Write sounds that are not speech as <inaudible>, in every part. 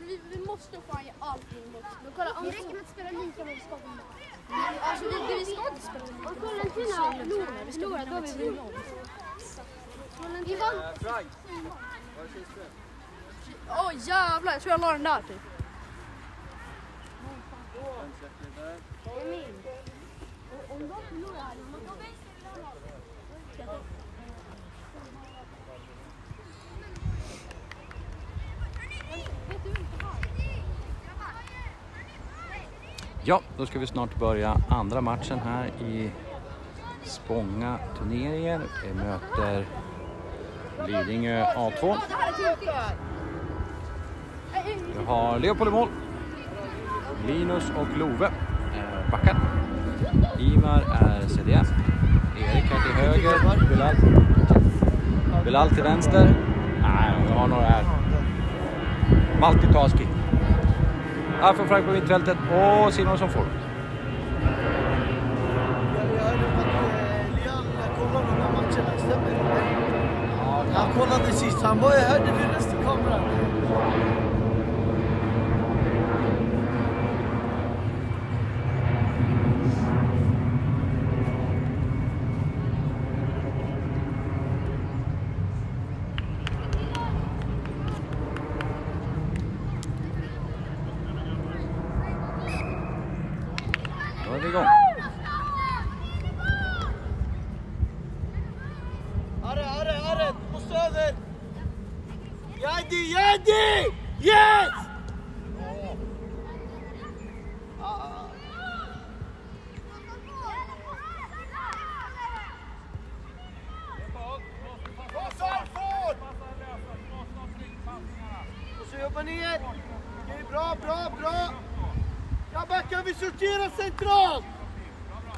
vi, vi måste fan ge allting mot. Men kolla, Det räcker med att spela lika med skott. alltså, vi, vi ska inte spela mot. Och Fiorentina förlorar, förlorar, då har vi. Vi vann. Eh, Frank, var är Kihlström? Åh jävlar, jag tror jag la den där typ. Om de förlorar Ja, då ska vi snart börja andra matchen här i Spånga turneringen. Vi möter Lidingö A2. Vi har Leopold i mål. Linus och Love backar. Ivar är CDM. Erik är till höger. Bilal, Bilal till vänster. Nej, vi har några här. Multitasking. Här får Frank på mittfältet och Simon som får. Jag hörde att Lian kollade de här matcherna, stämmer det? Han kollade sist, han bara jag hörde din röst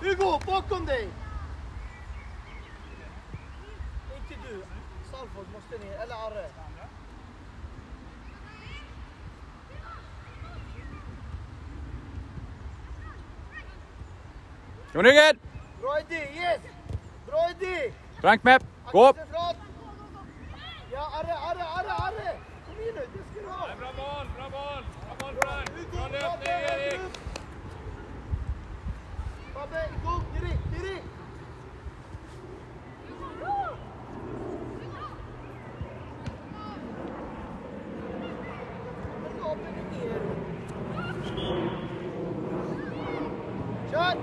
Hugo, bakom. Inte du. Salford måste ner, eller Arre. Kom! Bra idé, yes! Bra idé! Frank. Gå! Akta centralt. Ja, Arre, Arre, Arre, Arre! Kom igen nu, det ska du ha. Bra boll, bra boll! Bra boll Bra, Frank! Hugo, Bra bra löpning Erik! Boll! Fabbe, igång direkt, direkt! Kör!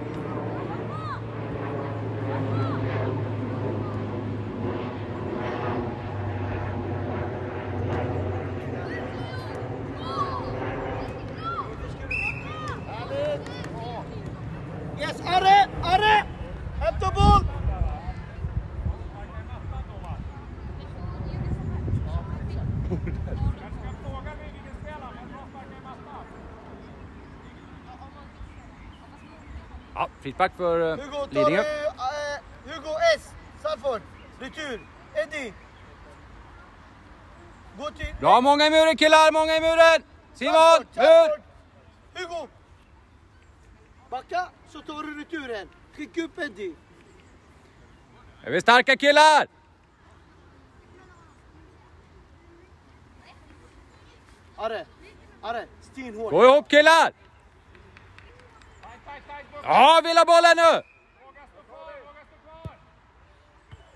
Härligt! Yes, Arre! Arre! Hämta boll! Ja, frispark för eh, Hugo. Lidingö. eh, Hugo S. Salford. Retur. Eddie. Gå till... Bra, många i muren killar, många i muren! Simon, mur! Hugo! Backa, så tar du returen. Skicka upp Eddie. Är vi starka killar? Arre, Arre, stenhårt. Gå ihop killar! Ja, vill ha bollen nu!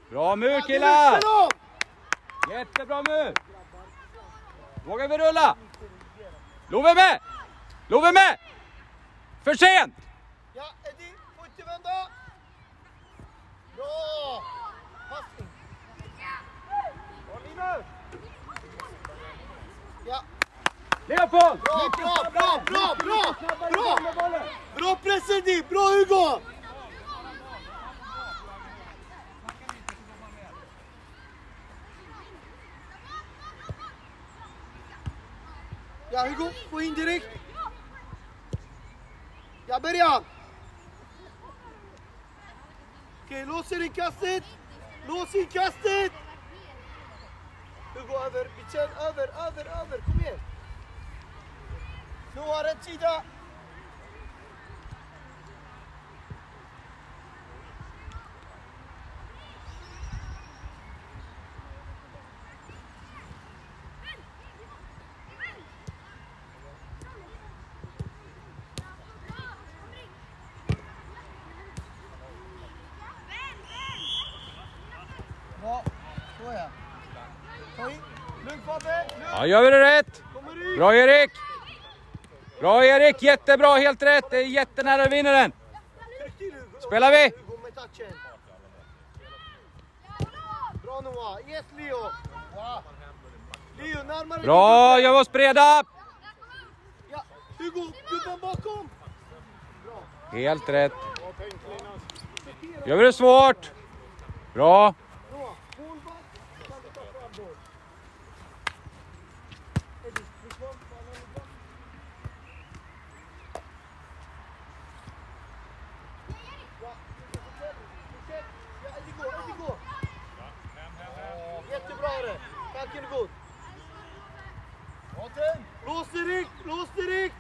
Bra mur killar! Jättebra mur! Vågar vi rulla? Love med! Love med! För sent! Ja, Eddie, får inte vända. Bra! Passning. Bra, Linus. Ja, Leopold! bra, bra, bra, bra, bra! Bra! Bra press Eddie, bra Hugo! Ja, Hugo, få in direkt. Ja, börja! Okej, låser inkastet. Lås inkastet. Hugo över, Bichen, över, över, över. Kom igen. Suarez sida. Ja, gör vi det rätt! Bra Erik! Bra Erik, jättebra, helt rätt. Det är jättenära att vinna den. Spelar vi? Bra Noah! Yes Leo! Leo närmare Bra, gör oss breda. Ja, Hugo, gubben bakom! Helt rätt. Gör vi det svårt. Bra. Noah, målvakt! Kan du ta fram boll? Eddie, tryck boll, bollen är bra. Bra, fortsätt, fortsätt. Ja, Eddie gå, Eddie gå! Jättebra är det! Tanken är god! Lås direkt, lås direkt!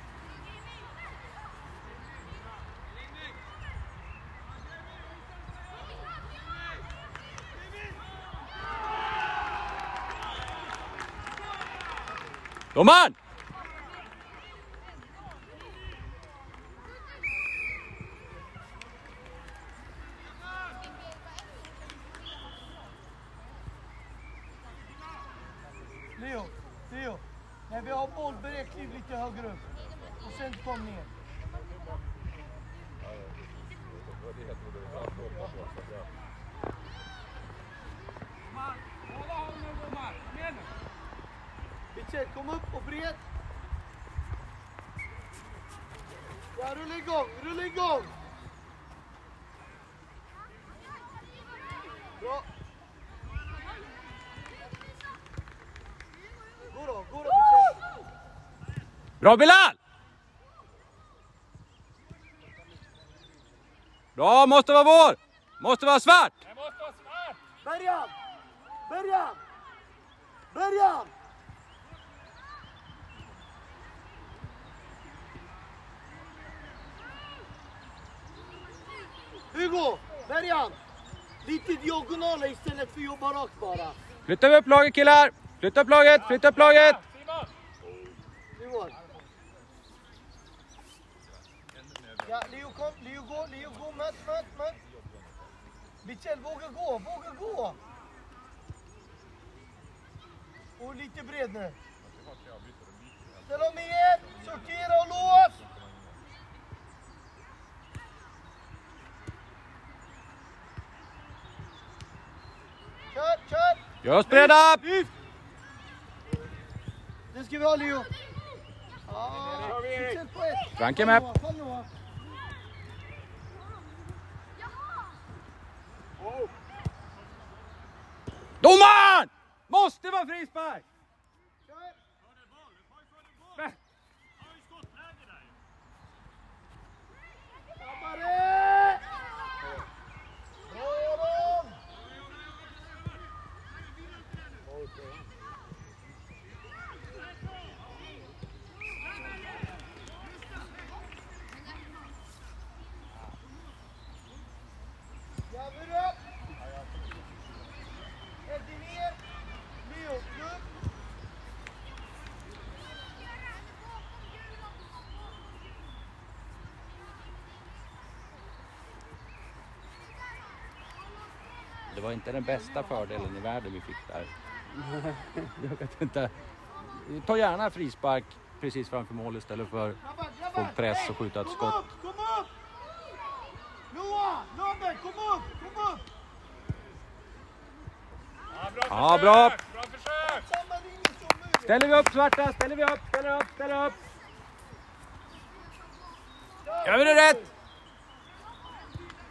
Domaren! Leo, Leo. När vi har boll, börja kliv lite högre upp. Och sen kom ner. Mitchell, kom upp och bred. Ja, rulla igång, rulla igång! Bra. Gå då, gå då Mitchell. Bra Bilal! Bra, måste vara vår! Måste vara svart! Det måste vara svart! Bergan! Bergan! Bergan! Hugo! Bergan! Lite diagonaler istället för att jobba rakt bara. Flytta upp laget killar! Flytta upp laget, flytta upp laget! Ja, Leo kom, Leo gå, Leo gå, möt, möt, möt. Mitchell, våga gå, våga gå. Och lite bred nu. Ställ om igen, sortera och lås. Kör, kör. Gör oss breda! Lyft! Nu ska vi ha Leo. Ja, Mitchell på ett. Frank är med. Kom Noah, kom Noah. Domaren! Måste vara frispark! Kör. Det var inte den bästa fördelen i världen vi fick där. <laughs> Jag vet inte. Ta gärna frispark precis framför mål istället för grabbar! få press och skjuta ett Kom skott. kom upp! Noah, Lobbe, kom upp, kom upp! Ja, bra. Ställer vi upp svarta, ställer vi upp, ställer upp, ställer upp. Gör vi det rätt?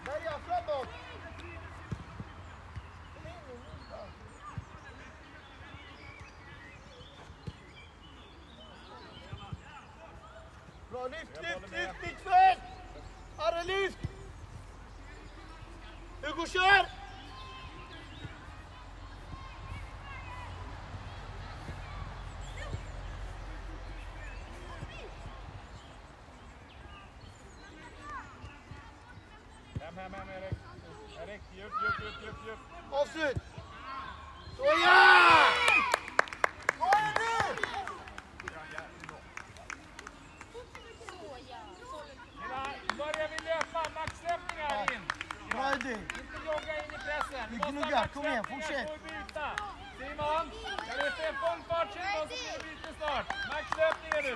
Börja framåt. Bra, lyft, lyft, lyft mittfält! Arre, lyft! Hugo, kör! Hem, hem, hem Erik. Erik, djup, djup, djup, djup, djup. Avslut! Såja! Vad är det? Hela, börjar vi löpa maxlöpningar in. Bra idé. Inte jogga in i pressen. Vi måste ha gnuggar, kom igen, maxlöpningar, fortsätt. så vi byta. Simon, kan vi se full fart Simon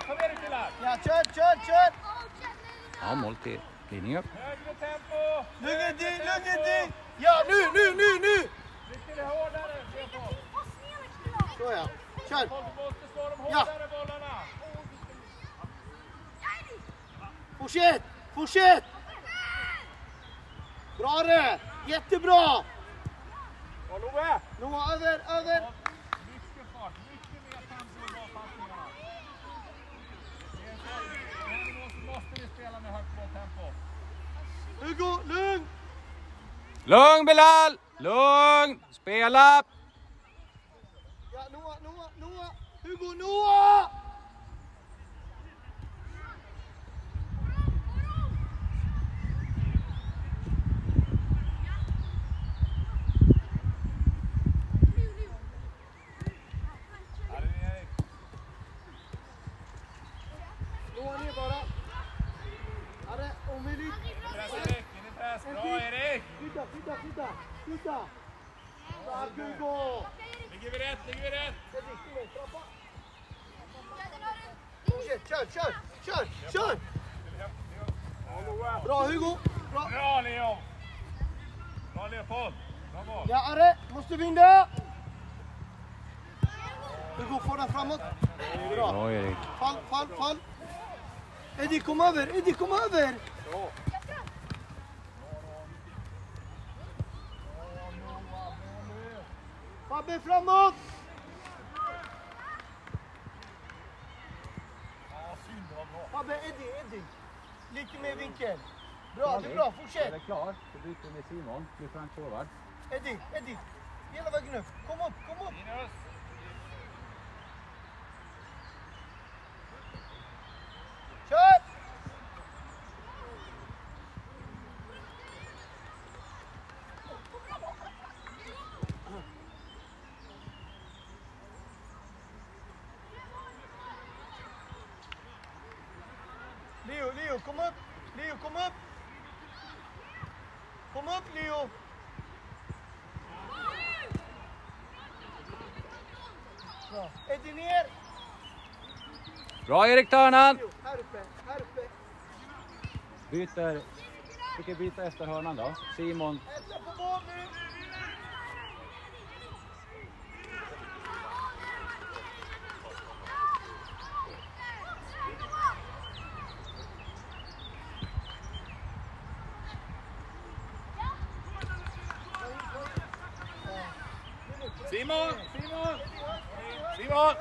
så blir det Bra, kör, kör, kör! Ja, mål till Lidingö. Högre tempo! Lugn Eddie, lugn Eddie! Ja, nu, nu, nu, nu! Lite hårdare, Stefan! Så ja, kör! Du måste slå de Ja. hårdare bollarna! Fortsätt, fortsätt! Bra det! Jättebra! Och Love! Noah, över, över! Mycket fart, mycket mer tempo i bollpassningarna. Det är så- Den här nivån måste vi spela med högt bolltempo. Hugo, lugn! Lugn Bilal! Lugn! Spela! Ja, Noah, Noah, Noah! Hugo, Noah! Här är det Erik. Noah ner bara. Arre, om vi lyckas. Press Erik, in i press. Bra Erik! Flytta, flytta, flytta! Flytta! Stark Hugo! Ligger vi rätt, ligger vi rätt? Eddie, kom igen, trappa! Fortsätt, kör, kör, kör, kör! Ja, Love. Bra Hugo! Bra! Bra Leo! Bra Leopold! Bra boll! Ja, Arre, måste vinna! Hugo, får den framåt. Bra. Bra Erik. Fall, fall, fall. Eddie, kom över! Eddie, kom över! Fabbe, framåt! Fabbe, Eddie, Eddie. Lite mer vinkel. Bra, det är bra. Fortsätt. klar? Så byter med Simon, blir Frank forward. Eddie, Eddie. Hela vägen upp. Kom upp, kom upp. Minus! Kör! Leo, Leo, kom upp! Leo, kom upp! Kom upp, Leo! Bra. Eddie ner! Bra Erik Törnan! Här uppe, här uppe. Byter. Vilka byter efter hörnan då? Simon. Äta på boll nu! Simon! Simon! Simon!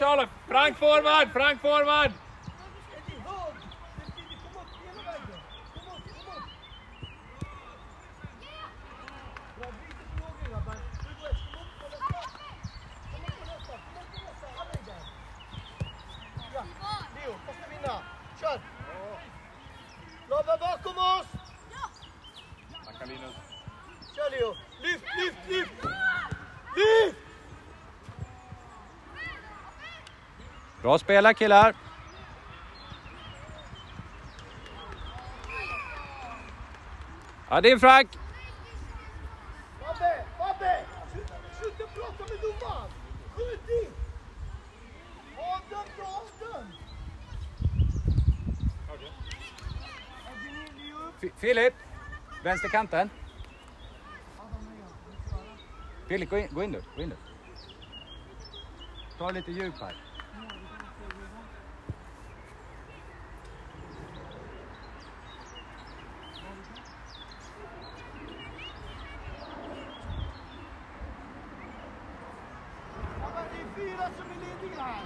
Byter Charlotte! Frank forward! Frank forward! Eddie, hög! Eddie, kom upp hela vägen! Kom upp, kom upp! Bra, bryt inte frågor grabbar. Hugo S, kom upp på nästa! Kom upp på nästa, kom upp på nästa! Alla är där! Ja, Leo, måste vinna! Kör! Lobba bakom oss! Tacka Linus. Kör Leo! Lyft, lyft, lyft! Lyft! Bra spela killar! Ja, det är Frank! Sluta- prata med domaren! Skjut in! Filip! Vänsterkanten. Filip, gå in, gå in du. Gå in du. Ta lite djup här. Grabbar, det är fyra som är lediga här!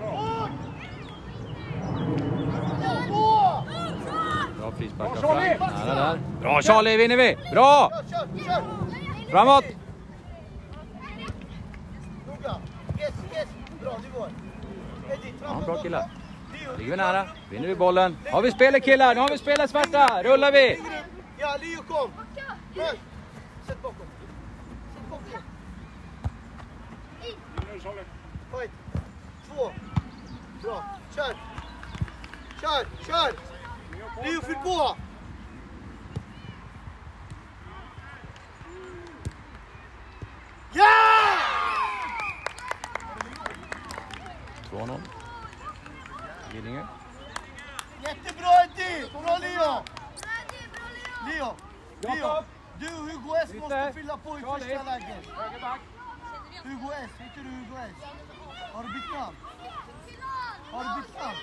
Hårt! Två! Bra frispark av Frank. Nära där. Bra Charlie, vinner vi! Bra! Framåt! Ja, bra killar. Ligger vi nära. Vinner vi bollen. Har vi spelet killar? Nu har vi spelet svarta. Rullar vi! Ja, Leo kom! Sätt bakom. Sätt bakom. Charlie. Fight. Två. Bra. Kör. Kör, kör. Leo, fyll på. Ja! 2-0. Lidingö. Jättebra Eddie! Bra Leo! Leo! Leo! Du Hugo S måste fylla på i första läget. Hugo S, heter du Hugo S? Har du bytt namn? Har du bytt namn?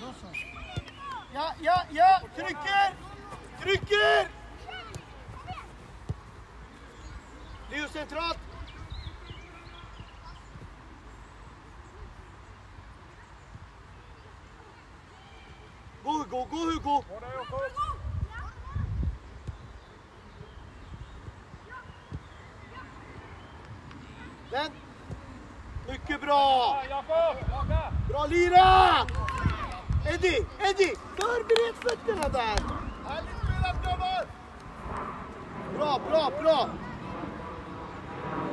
Då så. Ja, ja, ja! Trycker! Trycker! Leo centralt! Gå Hugo, gå Hugo! Vänd! Mycket bra! Bra lirat! Eddie, Eddie! Förbered fötterna där! Härligt spelat grabbar. Bra, bra,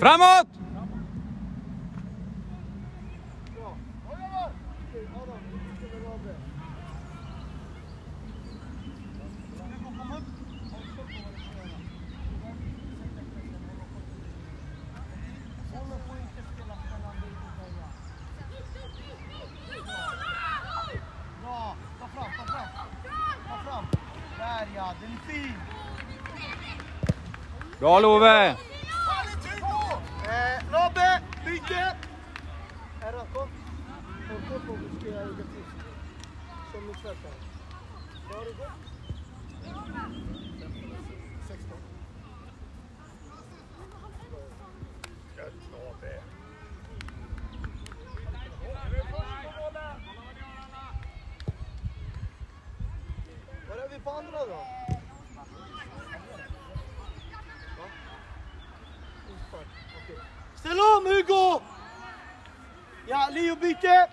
Framåt! Bra Love! Härligt tryck på. Eh, Robbe, byte! Herra, kom. Håll koll på om du ska göra det friskt. Som mittfältare. Vad har det gått? 16. Gött Love. Du är först på bollen. Var är vi på andra då? Va? Inspark, okej. Ställ om Hugo! Ja, Leo byte!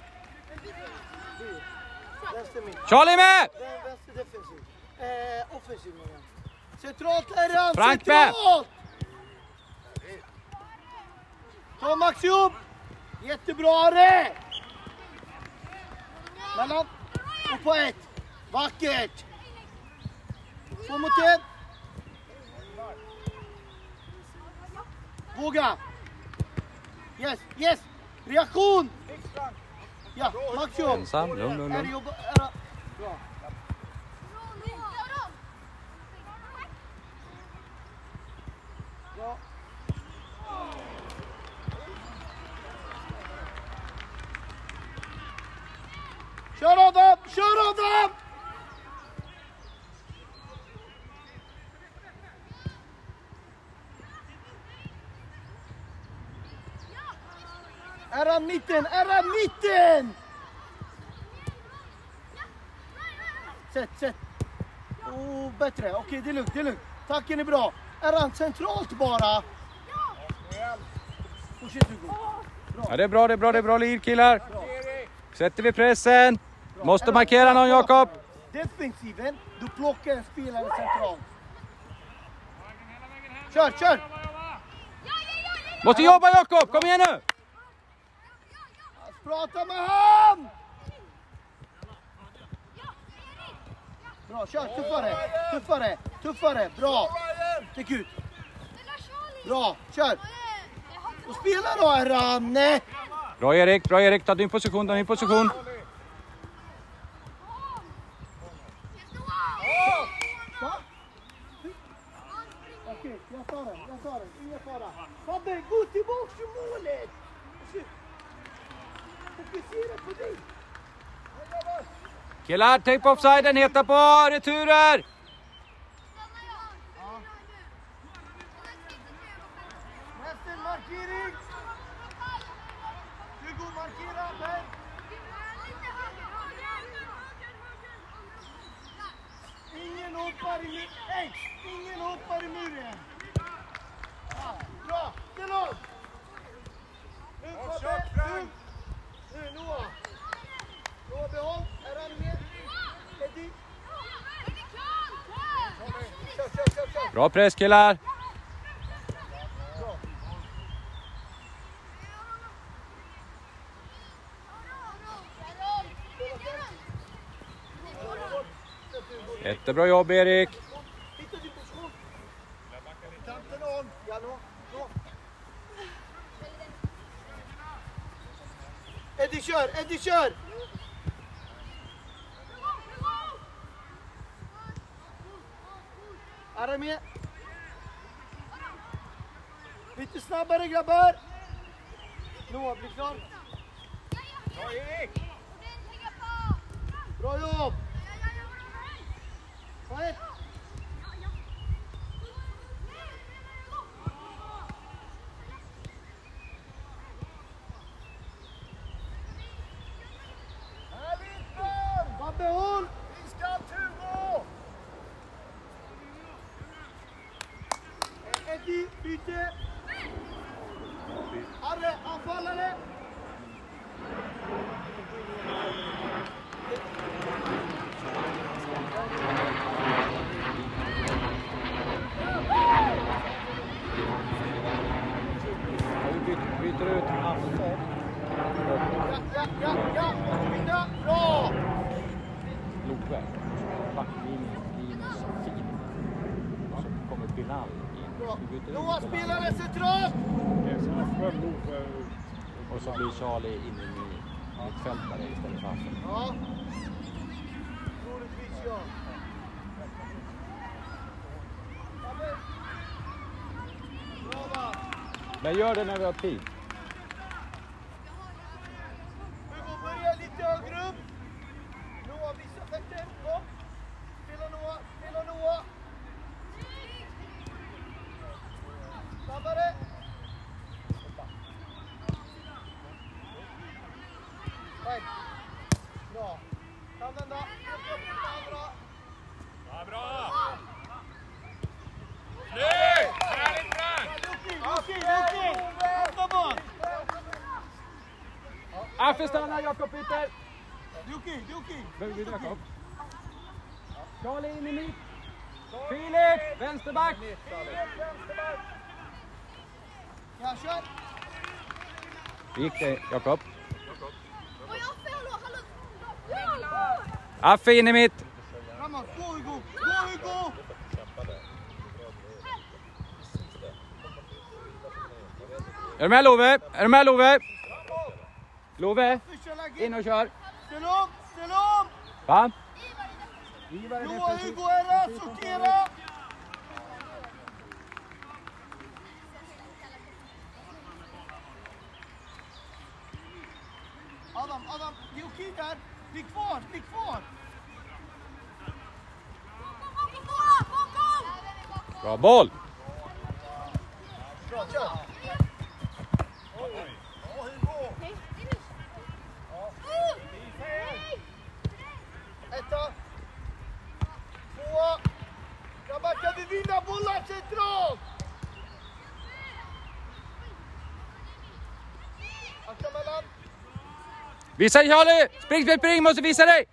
Charlie med! Vänster defensiv. Eh, offensiv menar jag. Centralt är han! Frank med. Centralt! Ta Maxi upp! Jättebra Are! Mellan. Och på ett. Vackert! Två mot en. Våga! Yes, yes! Reaktion! Ja, Maxi upp! Ensam, lugn, lugn, Är lugn. jobba, är, bra. Bra. Kör Adam! Kör Adam! Är han mitten? Är han mitten? Sätt, sätt. Oh, bättre. Okej, det är lugnt, det är lugnt. Tacken är bra. Är han centralt bara? Fortsätt Hugo. Ja, det är bra, det är bra, det är bra lir killar. Sätter vi pressen. Måste markera någon Jakob. Defensiven, du plockar en spelare centralt. Kör, kör! Måste jobba Jakob, kom igen nu! Prata med han! Bra, kör tuffare, tuffare, tuffare. Bra. Stick ut. Bra, kör. Och spela då Ranne! Bra Erik, bra Erik, ta din position, ta din position. Va? Okej, jag tar den, jag tar den. Ingen fara. Fabbe, gå tillbaka till målet! Fokusera på dig! Killar, tänk på offsiden, heta på returer! Resten markering! Markera! Ingen hoppar i muren! Nej! Ingen hoppar i muren! Ja, bra! Ställ upp! Nu Fabbe! Nu! Nu Noah! Noah behåll! Är han med? Eddie! Kör, kör, kör, kör! Bra press killar! Jättebra jobb Erik! Eddie kör! Eddie kör! Är du med? Snabbare grabbar! Noah, bli klar! Bra Erik! Bra jobb! Ta ett! Här Viktor! Fabbe, håll! Iskallt Hugo! Eddie, byte! Arre, anfallare! Vi byter ut Affe. Ja, ja, ja, ja! Måste vinna! Bra! Love. Backlinjen Linus Fil. Och så kommer Bilal in. Bra. Vi byter ut Noah, Bilal. spelare centralt! Och så blir Charlie inne i mittfältare istället för Affe. Ja. Troligtvis ja. Fabbe! Bra va? Men gör det när vi har tid. Hugo, börja lite högre upp. Noah, visa fötter. Kom. Spela Noah, spela Noah. Snabbare. Nej. Bra. Kan vända. Helt upp mot andra. Ja, bra! Snyggt! Härligt Frank! Luki, Luki, Luki. Hämta boll. Affe stannar, Jakob byter! Luki, Luki. Vem vill Jakob? Charlie in i mitt. Filip, vänsterback! Ja, kör. Hur gick det, Jakob? Oj, Affe, hallå, hallå! Affe in i mitt. Framåt. Gå Hugo. Gå Hugo. Är du med Love? Är du med Love? Love, in och kör. Ställ om, ställ om. Va? Noah, Hugo där. Sortera. Adam, Adam, det är okej där. Bli kvar, bli kvar. Bra boll! Bra, kör. Etta. Tvåa. Grabbar, kan vi vinna bollar centralt? Visa dig Charlie! Spring, spring, spring! Måste visa dig!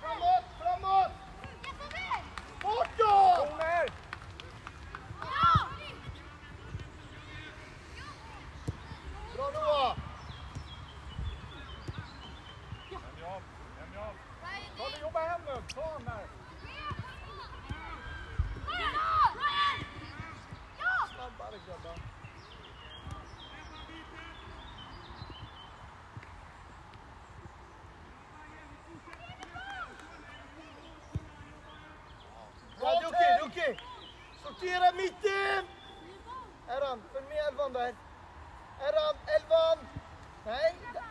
Framåt, framåt! Bortåt! Bra Noah! Kom, jobba hem nu! Ta honom där! Sortera mitten! Erran, följ med elvan där. Erran, elvan! Nej. där.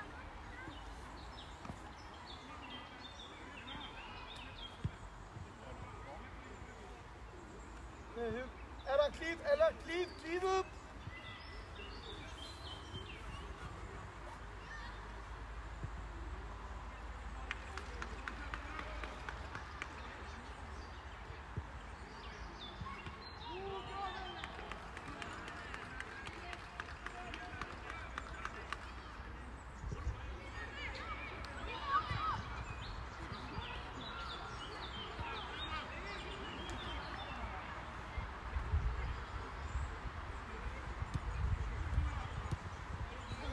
Nu, hur- Erran, kliv, Erran, kliv, kliv upp!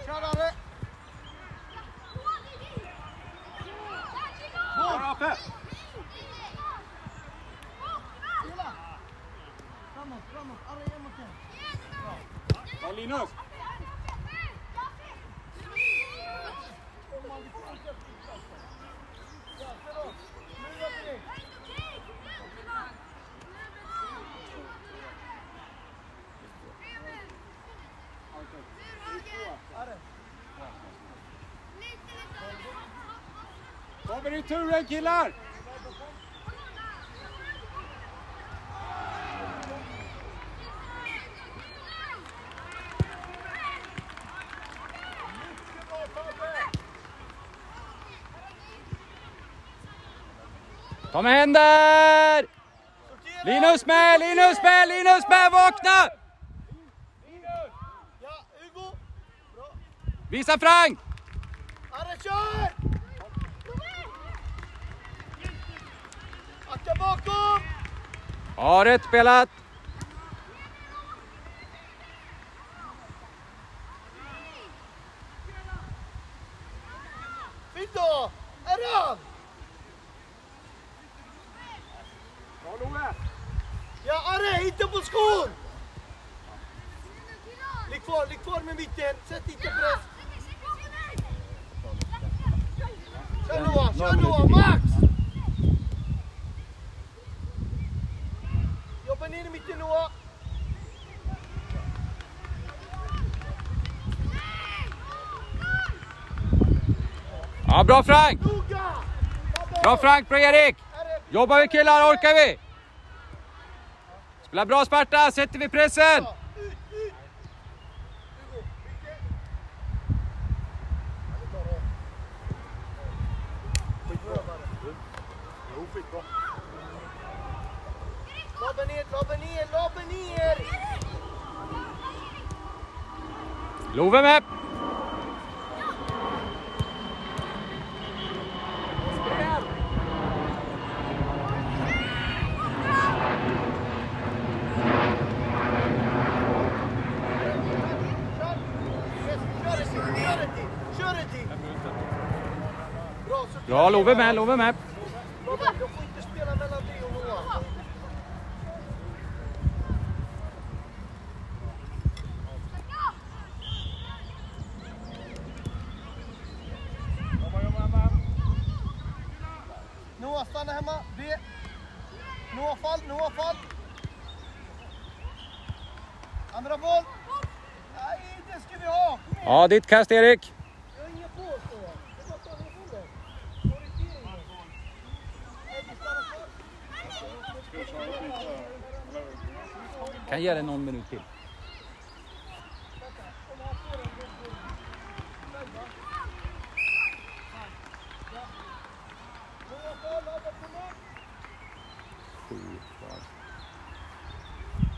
Kör Arre! Bra Ape! Spela! Framåt, framåt. Arre, ge mot den. Bra Linus! Ja, så då. Nu jobbar vi. Arre. Kommer i turen killar! Ta med händer! Sortera! Linus med, Linus med, Linus med, vakna! Ja, Hugo! Bra. Visa Frank! Arre, kör! Akta bakom! Ja, rätt spelat. Fint då! Erran! Bra Love! Ja, Arre, inte på skon! Ligg kvar, ligg kvar med mitten. Sätt inte press. Kör Noah, kör Noah, max! Jobba ner i mitten Noah. Ja, bra Frank! Bra Frank, bra Erik! Jobbar vi killar, orkar vi! Spela bra Sparta, sätter vi pressen! ut, ut! Hugo, mycket. Ja, det tar det. Skitbra, Barre. Jo, skitbra. Lobba ner, lobba ner, lobba ner! Love med! Kör ett till, kör ett till, kör ett till! Love med, Love med! Noah. Stanna hemma. B. Noah fall, Noah fall. Andra boll. Nej, det ska vi ha. Ja, ditt kast Erik! Jag har inga på oss Noah. Det är bara att ta ner bollen. Orientering. Eddie, stanna kvar. Kan ge dig någon minut till. Om han får en boll, då- Själv, va? Ja. Noah fall, Abba, kom upp.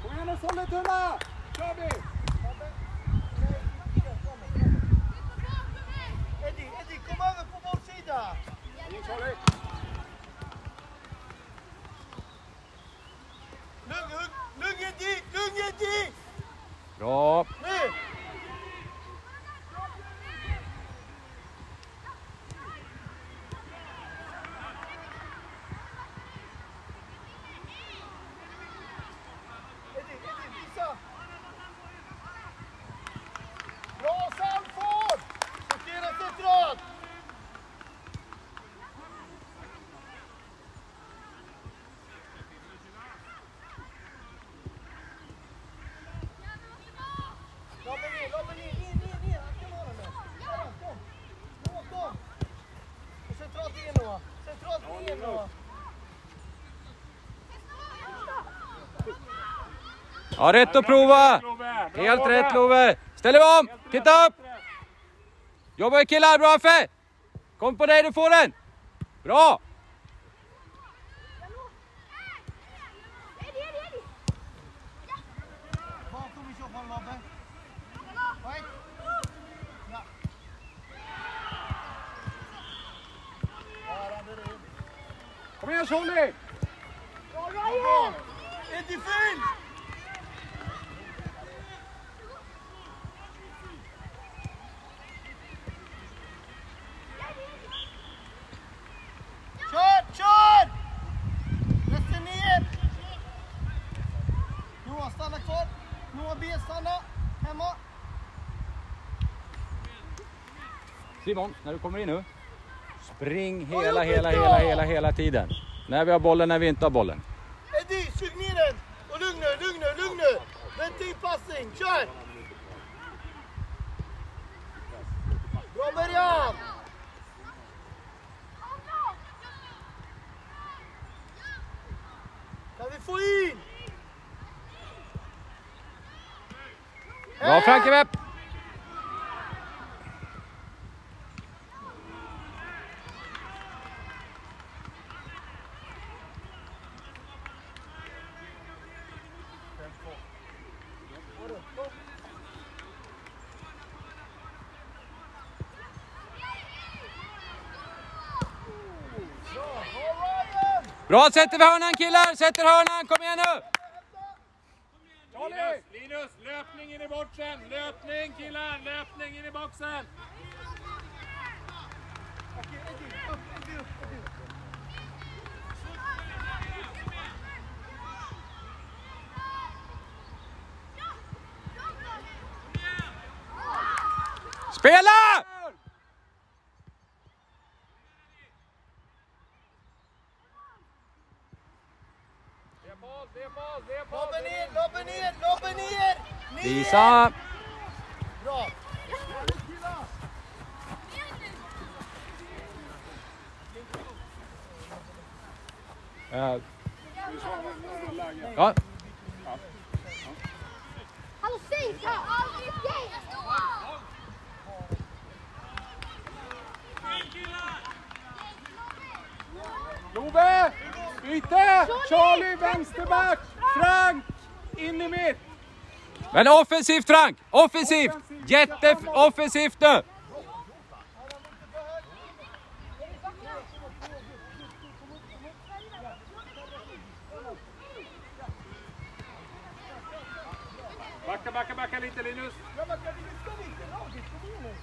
Kom igen nu Sollentuna! kör vi! Eddie, Eddie, kom över på vår sida! In Charlie! Lugn, lugn, lugn Eddie, lugn Eddie! Bra! Nu! Eddie, Eddie, visa! Bra Sandford! Sortera centralt! Ja, rätt att prova! Helt rätt Love! Ställer vi om! Titta upp! Jobba killar, bra Affe! Kom på dig, du får den! Bra! Bakom i så fall Lobbe. Right? Ja. Kom igen Solly! Eddie Fyn! Kör, kör! Resten ner! Noah, stanna kvar. Noah B, stanna. Hemma. Simon, när du kommer in nu. Spring hela, hela, hela, hela, hela tiden. När vi har bollen, när vi inte har bollen. Eddie, sug ner den! Och lugn nu, lugn nu, lugn nu! Vänta in passning, kör! Bra början! Kan vi få in? Bra Franke Wepp! Bra, sätter vi hörnan killar! Sätter hörnan, kom igen nu! Linus, Linus, löpning in i boxen! Löpning killar, löpning in i boxen! Spela! Det är boll, det är boll, det är boll! Lobben ner, lobben ner, lobben ner! Ner! Visa! Bra! Eh, Ja, Hallå säg så! Love! Byte! Charlie vänsterback! Frank in i mitt! Men offensivt Frank! Offensivt! Jätteoffensivt nu! Backa, backa, backa lite Linus! Grabbar, kan vi lyfta lite laget? Kom nu!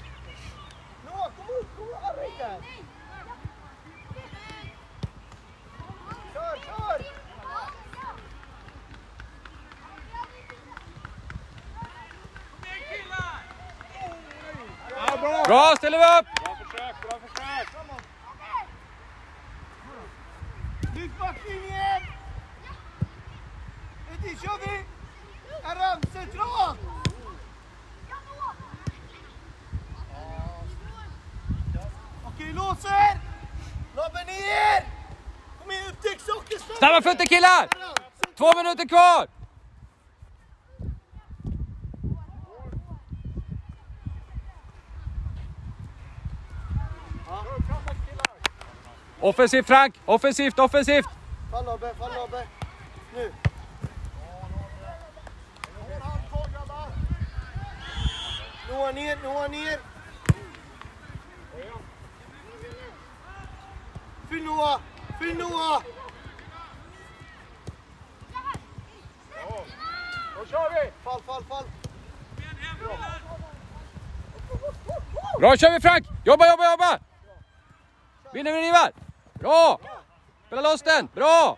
Noah, kom upp! Kom upp! Arra där! Kör, kör! Ja, bra! Ställer vi upp! Bra försök, bra försök! Lyft backlinjen! Eddie, kör vi! Aram, centralt! Okej, låser! Lobben ner! Kom igen, upptäck sockerstaden! Snabba fötter killar! Två minuter kvar! Offensivt Frank! Offensivt, offensivt! Fall Lobbe, fall Lobbe. Nu. Noah ner, Noah ner. Fyll Noah, fyll Noah! Då kör vi! Fall, fall, fall. Bra kör vi Frank! Jobba, jobba, jobba! Vinner vi Ivar! Bra! Spela loss den! Bra!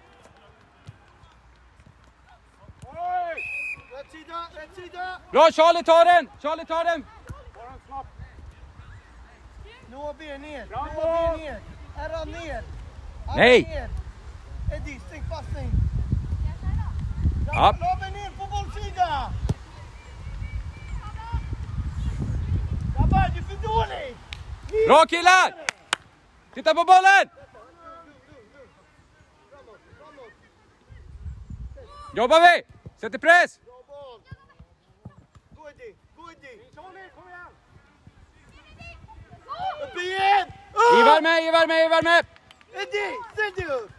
Bra Charlie tar den! Charlie tar den! B ner, B ner. Erra ner. Nej. Eddie, stäng passning. Ja. Lobben ner på bollsida! Grabbar, du är för dålig! Bra killar! Titta på bollen! Jobbar vi! Sätter press! Bra boll. Eddie! Upp igen! Upp! Ivar med, Ivar med, Ivar med! Eddie, ställ dig upp!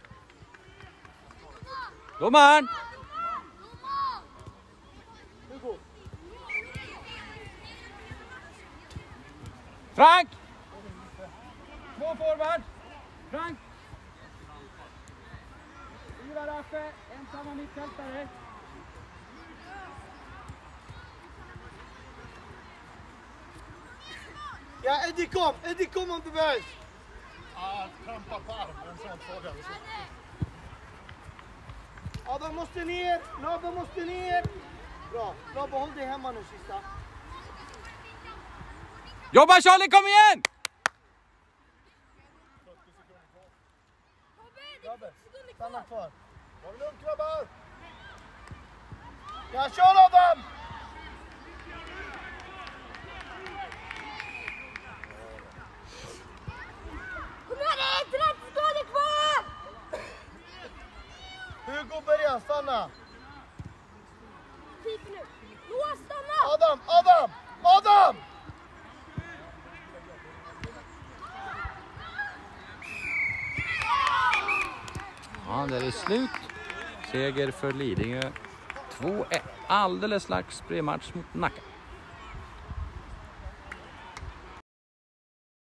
Domaren! Hugo, Frank! Två forwards. Frank! Ivar Affe, ensamma mittfältare. ja Eddie kom! Eddie kom om du behövs! Ah, trampar på arm, en sån fråga. Adam måste ner! Labbe måste ner! Bra, Labbe håll dig hemma nu sista. Jobba Charlie, kom igen! Stanna kvar. Var lugn grabbar! Ja, kör Adam! Kom igen, det är 30 sekunder kvar! Hugo börja, stanna! Keeper nu. Noah, stanna! Adam, Adam, Adam! Ja, det är slut. Seger för Lidingö. 2-1. Alldeles slags match mot Nacka.